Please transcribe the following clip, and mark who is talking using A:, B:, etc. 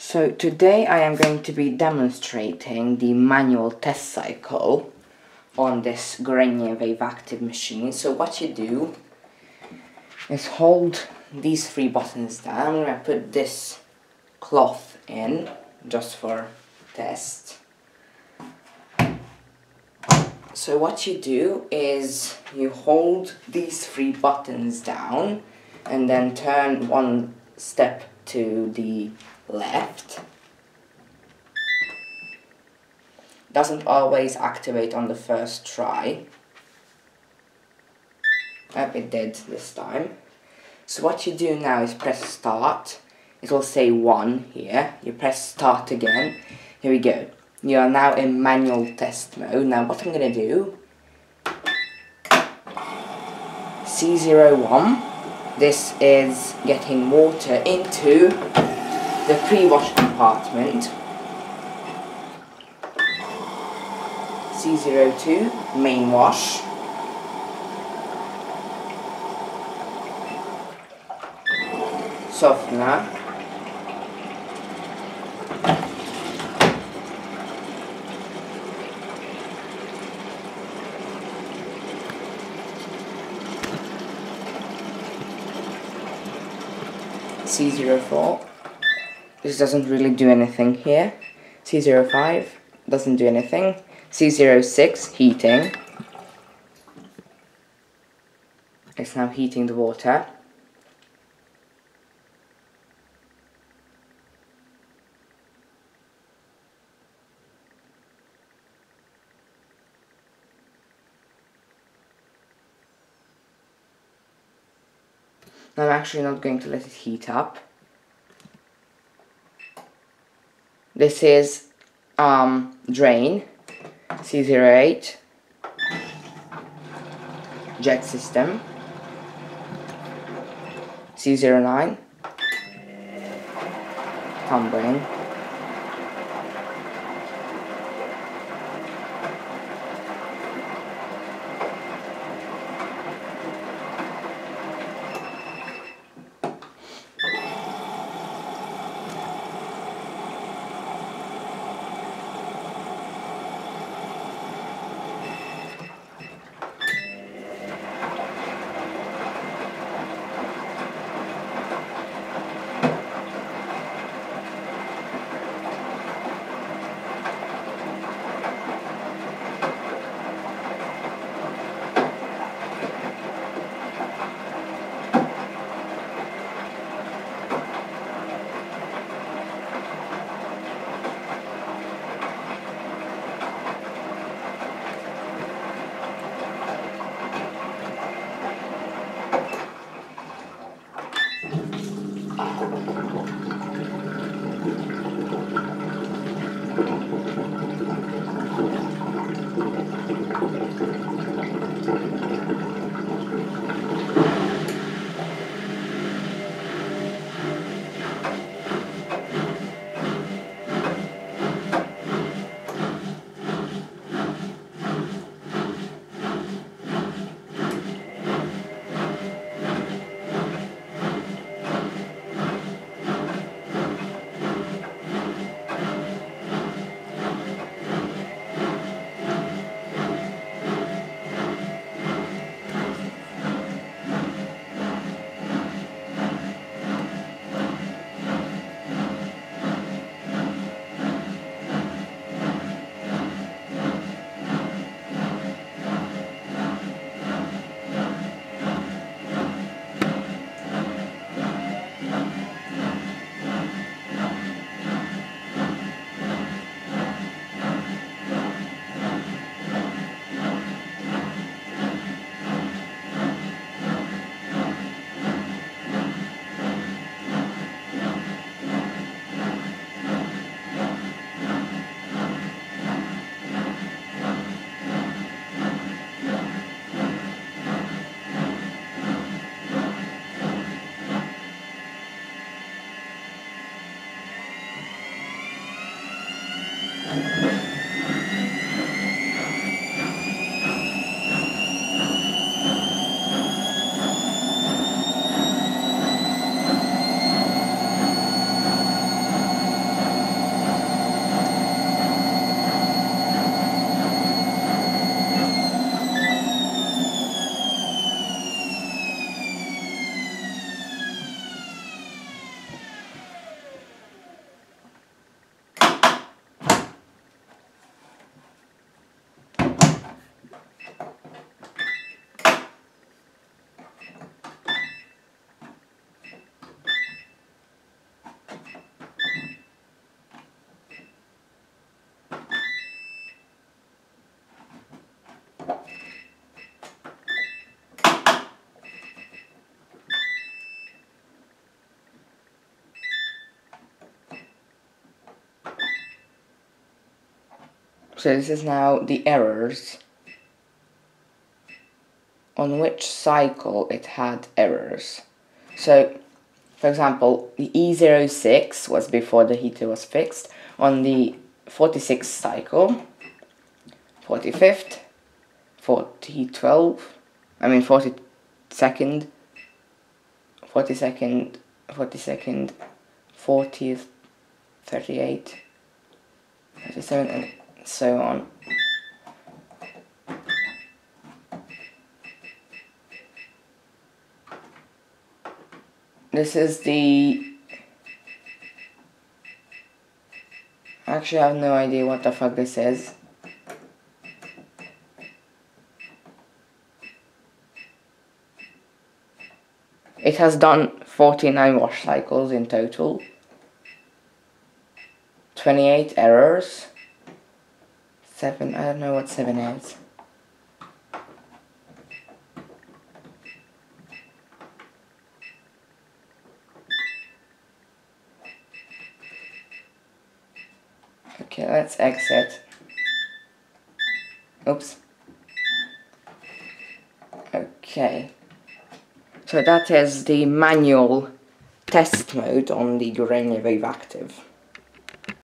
A: So today I am going to be demonstrating the manual test cycle on this Gorenje Wave Active machine. So what you do is hold these three buttons down. I'm going to put this cloth in just for test. So what you do is you hold these three buttons down and then turn one step to the left. Doesn't always activate on the first try. Oh, it did this time. So what you do now is press start. It will say 1 here. You press start again. Here we go. You are now in manual test mode. Now what I'm going to do... C01. This is getting water into the pre-wash compartment. C02, main wash. Softener. C04 this doesn't really do anything here. C05 doesn't do anything. C06 heating. It's now heating the water. I'm actually not going to let it heat up. This is um, drain, C08, jet system, C09, tumbling, So this is now the errors on which cycle it had errors. So, for example, the E06 was before the heater was fixed. On the 46th cycle, 45th, 4012, I mean 42nd, 42nd, 42nd, 40th, 38, 37, and so on. This is the... Actually, I have no idea what the fuck this is. It has done 49 wash cycles in total. 28 errors. 7, I don't know what 7 is. Okay, let's exit. Oops. Okay. So that is the manual test mode on the Gorenje Wave Active.